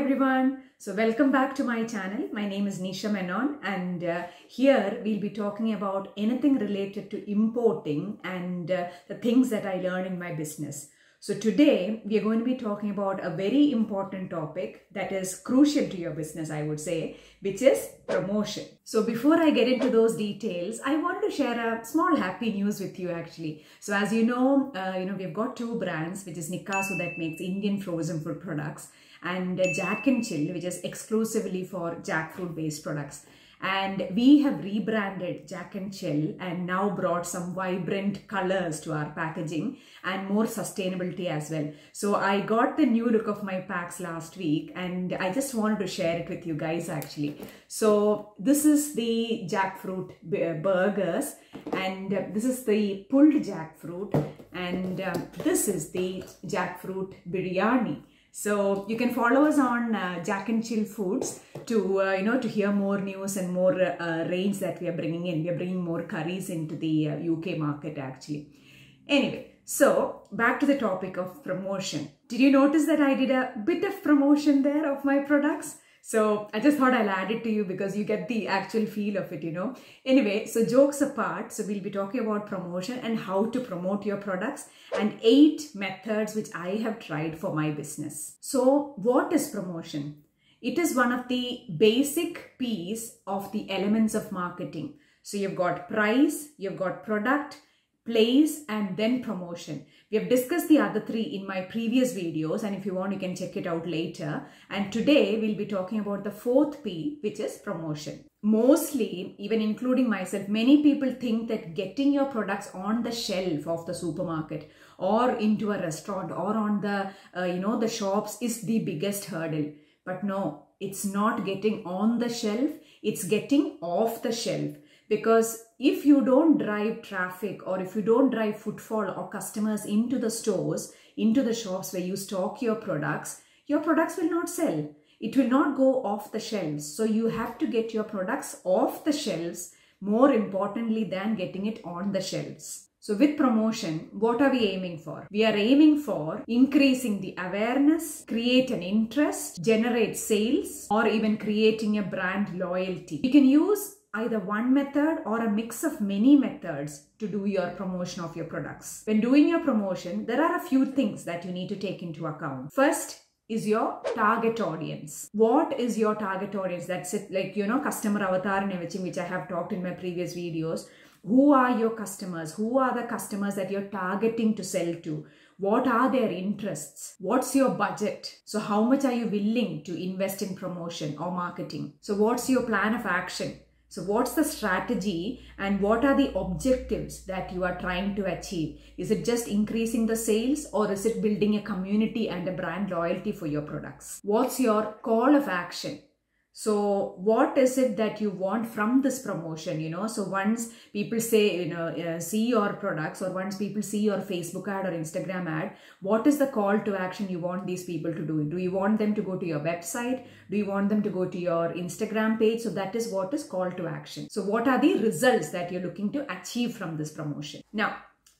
everyone. So welcome back to my channel. My name is Nisha Menon and uh, here we'll be talking about anything related to importing and uh, the things that I learned in my business. So today we are going to be talking about a very important topic that is crucial to your business, I would say, which is promotion. So before I get into those details, I wanted to share a small happy news with you actually. So as you know, uh, you know we've got two brands, which is Nikasu that makes Indian frozen food products and Jack and Chill, which is exclusively for jackfruit based products. And we have rebranded Jack and Chill and now brought some vibrant colors to our packaging and more sustainability as well. So I got the new look of my packs last week and I just wanted to share it with you guys actually. So this is the jackfruit burgers and this is the pulled jackfruit and um, this is the jackfruit biryani. So you can follow us on uh, Jack and Chill Foods to uh, you know to hear more news and more uh, range that we are bringing in. We are bringing more curries into the UK market actually. Anyway, so back to the topic of promotion. Did you notice that I did a bit of promotion there of my products? So I just thought I'll add it to you because you get the actual feel of it, you know. Anyway, so jokes apart, so we'll be talking about promotion and how to promote your products and eight methods which I have tried for my business. So what is promotion? It is one of the basic piece of the elements of marketing. So you've got price, you've got product, place and then promotion. We have discussed the other three in my previous videos and if you want you can check it out later. And today we'll be talking about the fourth P which is promotion. Mostly, even including myself, many people think that getting your products on the shelf of the supermarket or into a restaurant or on the, uh, you know, the shops is the biggest hurdle. But no, it's not getting on the shelf, it's getting off the shelf because if you don't drive traffic or if you don't drive footfall or customers into the stores, into the shops where you stock your products, your products will not sell. It will not go off the shelves. So you have to get your products off the shelves more importantly than getting it on the shelves. So with promotion, what are we aiming for? We are aiming for increasing the awareness, create an interest, generate sales, or even creating a brand loyalty. You can use either one method or a mix of many methods to do your promotion of your products. When doing your promotion, there are a few things that you need to take into account. First, is your target audience. What is your target audience? That's it, like, you know, customer avatar and everything, which I have talked in my previous videos. Who are your customers? Who are the customers that you're targeting to sell to? What are their interests? What's your budget? So how much are you willing to invest in promotion or marketing? So what's your plan of action? So what's the strategy and what are the objectives that you are trying to achieve? Is it just increasing the sales or is it building a community and a brand loyalty for your products? What's your call of action? So what is it that you want from this promotion, you know? So once people say, you know, uh, see your products or once people see your Facebook ad or Instagram ad, what is the call to action you want these people to do? Do you want them to go to your website? Do you want them to go to your Instagram page? So that is what is call to action. So what are the results that you're looking to achieve from this promotion? Now,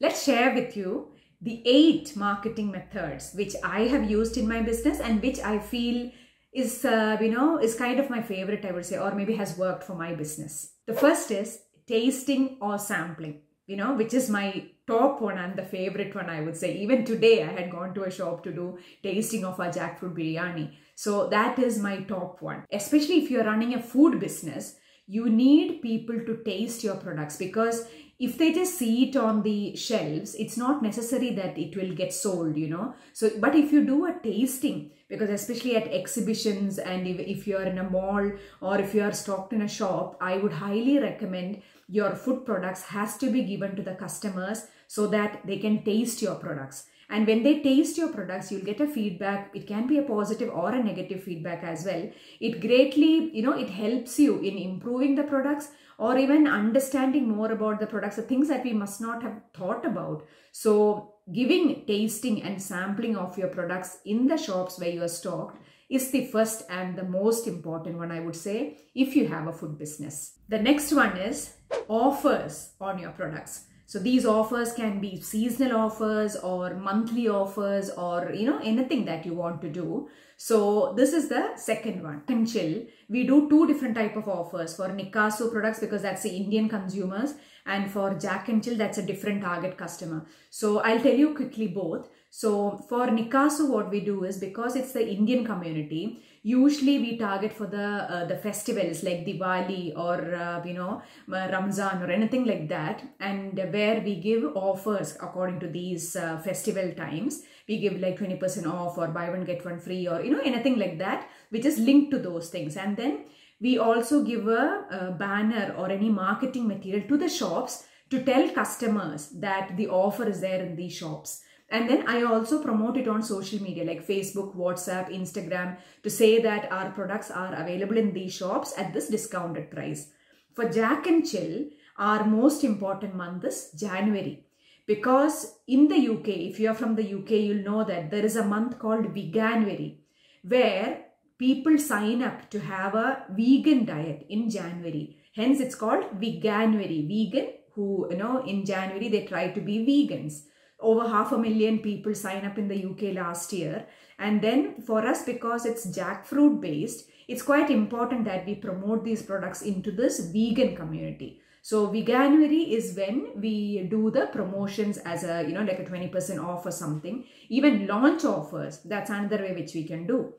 let's share with you the eight marketing methods which I have used in my business and which I feel is, uh, you know, is kind of my favorite, I would say, or maybe has worked for my business. The first is tasting or sampling, you know, which is my top one and the favorite one, I would say. Even today, I had gone to a shop to do tasting of our jackfruit biryani. So that is my top one. Especially if you're running a food business, you need people to taste your products because if they just see it on the shelves it's not necessary that it will get sold you know so but if you do a tasting because especially at exhibitions and if, if you're in a mall or if you are stocked in a shop i would highly recommend your food products has to be given to the customers so that they can taste your products and when they taste your products, you'll get a feedback. It can be a positive or a negative feedback as well. It greatly, you know, it helps you in improving the products or even understanding more about the products, the things that we must not have thought about. So giving tasting and sampling of your products in the shops where you are stocked is the first and the most important one I would say if you have a food business. The next one is offers on your products. So these offers can be seasonal offers or monthly offers or you know anything that you want to do. So this is the second one. In Chill, we do two different type of offers for Nikasu products because that's the Indian consumers and for Jack and Chill that's a different target customer. So I'll tell you quickly both. So for Nikasu what we do is because it's the Indian community, usually we target for the uh, the festivals like Diwali or uh, you know Ramzan or anything like that and where we give offers according to these uh, festival times we give like 20% off or buy one get one free or you know anything like that which is linked to those things and then we also give a, a banner or any marketing material to the shops to tell customers that the offer is there in these shops and then I also promote it on social media like Facebook, WhatsApp, Instagram to say that our products are available in these shops at this discounted price. For Jack and Chill, our most important month is January. Because in the UK, if you are from the UK, you'll know that there is a month called Veganuary where people sign up to have a vegan diet in January. Hence, it's called Veganuary. Vegan who, you know, in January, they try to be vegans over half a million people sign up in the UK last year. And then for us, because it's jackfruit based, it's quite important that we promote these products into this vegan community. So Veganuary is when we do the promotions as a, you know, like a 20% off or something. Even launch offers, that's another way which we can do.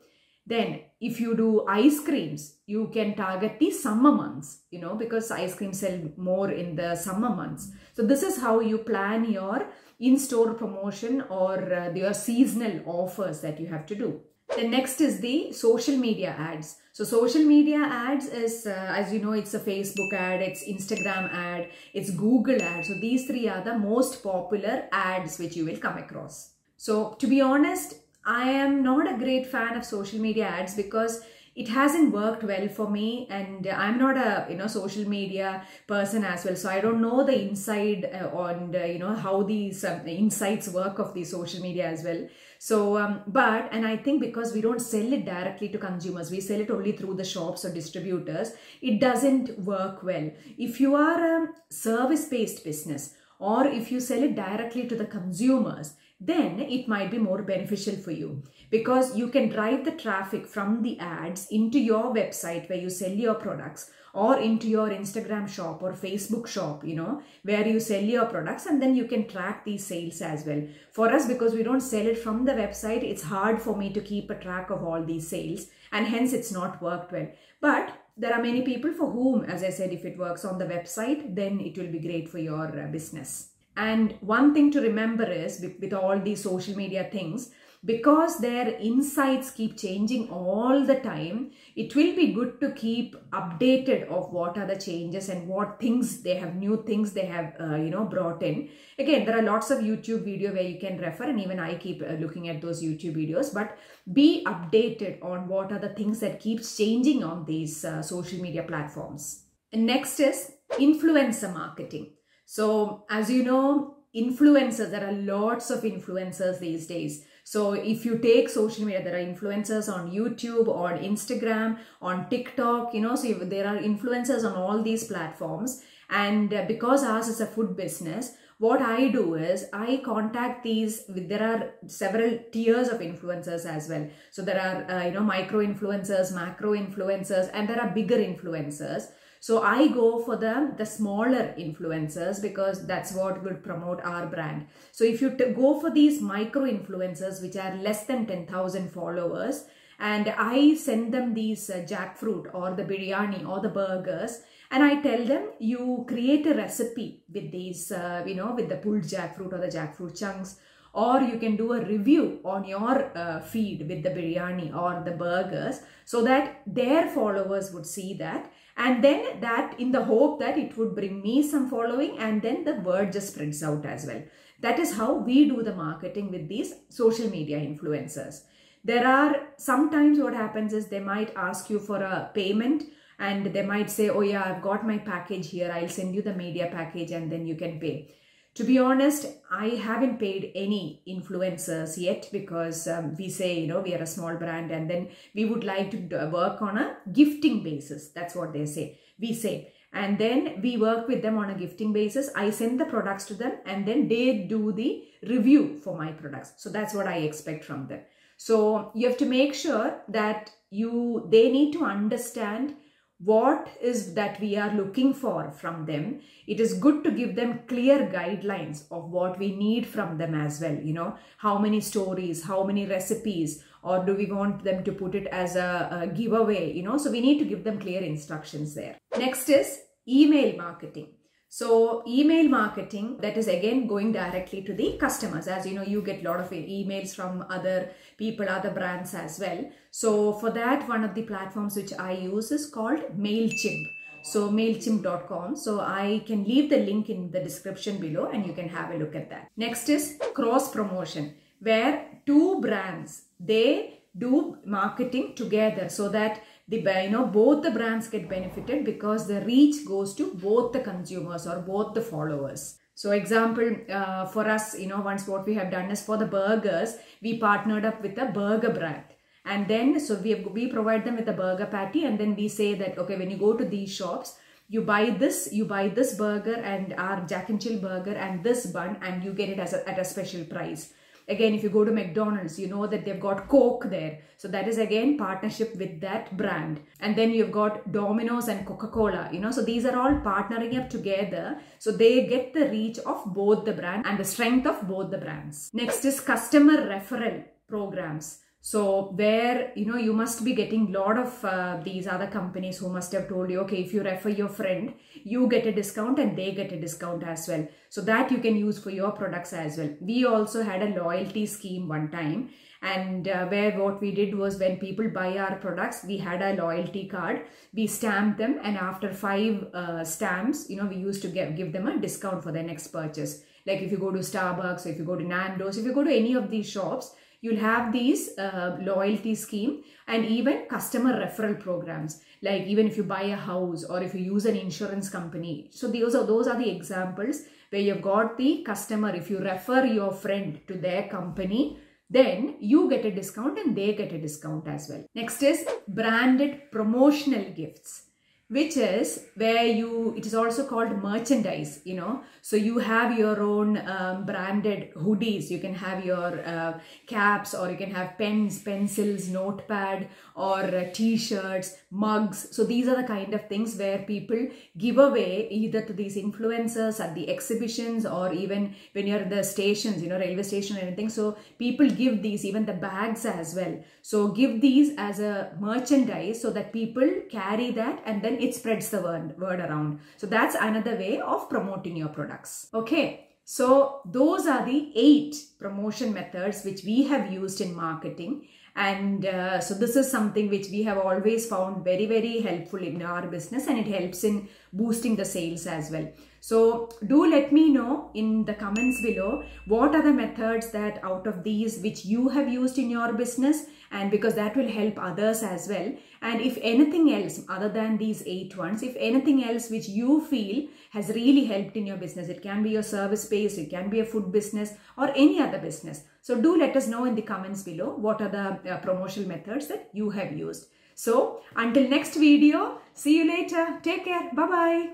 Then if you do ice creams, you can target the summer months, you know, because ice creams sell more in the summer months. So this is how you plan your in-store promotion or uh, your seasonal offers that you have to do. The next is the social media ads. So social media ads is, uh, as you know, it's a Facebook ad, it's Instagram ad, it's Google ad. So these three are the most popular ads which you will come across. So to be honest, I am not a great fan of social media ads because it hasn't worked well for me and i'm not a you know social media person as well so i don't know the inside uh, on uh, you know how these um, insights work of the social media as well so um, but and i think because we don't sell it directly to consumers we sell it only through the shops or distributors it doesn't work well. If you are a service based business or if you sell it directly to the consumers then it might be more beneficial for you because you can drive the traffic from the ads into your website where you sell your products or into your Instagram shop or Facebook shop, you know, where you sell your products and then you can track these sales as well. For us, because we don't sell it from the website, it's hard for me to keep a track of all these sales and hence it's not worked well. But there are many people for whom, as I said, if it works on the website, then it will be great for your uh, business. And one thing to remember is with, all these social media things, because their insights keep changing all the time, it will be good to keep updated of what are the changes and what things they have, new things they have, uh, you know, brought in. Again, there are lots of YouTube video where you can refer and even I keep uh, looking at those YouTube videos, but be updated on what are the things that keeps changing on these uh, social media platforms. And next is influencer marketing. So as you know, influencers, there are lots of influencers these days. So if you take social media, there are influencers on YouTube, on Instagram, on TikTok, you know, so there are influencers on all these platforms. And uh, because ours is a food business, what I do is I contact these, there are several tiers of influencers as well. So there are, uh, you know, micro influencers, macro influencers, and there are bigger influencers. So I go for the, the smaller influencers because that's what will promote our brand. So if you go for these micro influencers, which are less than 10,000 followers, and I send them these uh, jackfruit or the biryani or the burgers, and I tell them you create a recipe with these, uh, you know, with the pulled jackfruit or the jackfruit chunks or you can do a review on your uh, feed with the biryani or the burgers so that their followers would see that and then that in the hope that it would bring me some following and then the word just spreads out as well. That is how we do the marketing with these social media influencers. There are sometimes what happens is they might ask you for a payment and they might say, oh yeah, I've got my package here. I'll send you the media package and then you can pay. To be honest, I haven't paid any influencers yet because um, we say, you know, we are a small brand and then we would like to work on a gifting basis. That's what they say. We say. and then we work with them on a gifting basis i send the products to them and then they do the review for my products so that's what i expect from them so you have to make sure that you they need to understand what is that we are looking for from them. It is good to give them clear guidelines of what we need from them as well you know. How many stories how many recipes or do we want them to put it as a, a giveaway you know. So we need to give them clear instructions there. Next is email marketing so email marketing that is again going directly to the customers. As you know you get a lot of emails from other people other brands as well. So for that one of the platforms which I use is called MailChimp. So mailchimp.com so i can leave the link in the description below and you can have a look at that. Next is cross promotion where two brands they do marketing together so that the you know both the brands get benefited because the reach goes to both the consumers or both the followers. So example uh, for us you know once what we have done is for the burgers we partnered up with a burger brand. And then so we have, we provide them with a burger patty and then we say that okay when you go to these shops you buy this you buy this burger and our jack and chill burger and this bun and you get it as a, at a special price again if you go to mcdonald's you know that they've got coke there. So that is again partnership with that brand. And then you've got domino's and coca-cola you know. So these are all partnering up together. So they get the reach of both the brand and the strength of both the brands. Next is customer referral programs so where, you know, you must be getting a lot of uh, these other companies who must have told you, okay, if you refer your friend, you get a discount and they get a discount as well. So that you can use for your products as well. We also had a loyalty scheme one time and uh, where what we did was when people buy our products we had a loyalty card we stamped them and after five uh, stamps you know we used to give, give them a discount for their next purchase like if you go to starbucks if you go to nando's if you go to any of these shops you'll have these uh, loyalty scheme and even customer referral programs. Like even if you buy a house or if you use an insurance company. So those are those are the examples where you've got the customer. If you refer your friend to their company then you get a discount and they get a discount as well. Next is branded promotional gifts which is where you it is also called merchandise you know. So you have your own um, branded hoodies. You can have your uh, caps or you can have pens pencils notepad or uh, t-shirts mugs. So these are the kind of things where people give away either to these influencers at the exhibitions or even when you're at the stations you know railway station or anything. So people give these even the bags as well. So give these as a merchandise so that people carry that and then it spreads the word, word around. So that's another way of promoting your products. Okay. So those are the eight promotion methods which we have used in marketing. And uh, so this is something which we have always found very, very helpful in our business and it helps in boosting the sales as well. So do let me know in the comments below what are the methods that out of these which you have used in your business and because that will help others as well. And if anything else other than these eight ones, if anything else which you feel has really helped in your business, it can be your service space, it can be a food business or any other business. So do let us know in the comments below what are the uh, promotional methods that you have used. So until next video, see you later. Take care. Bye-bye.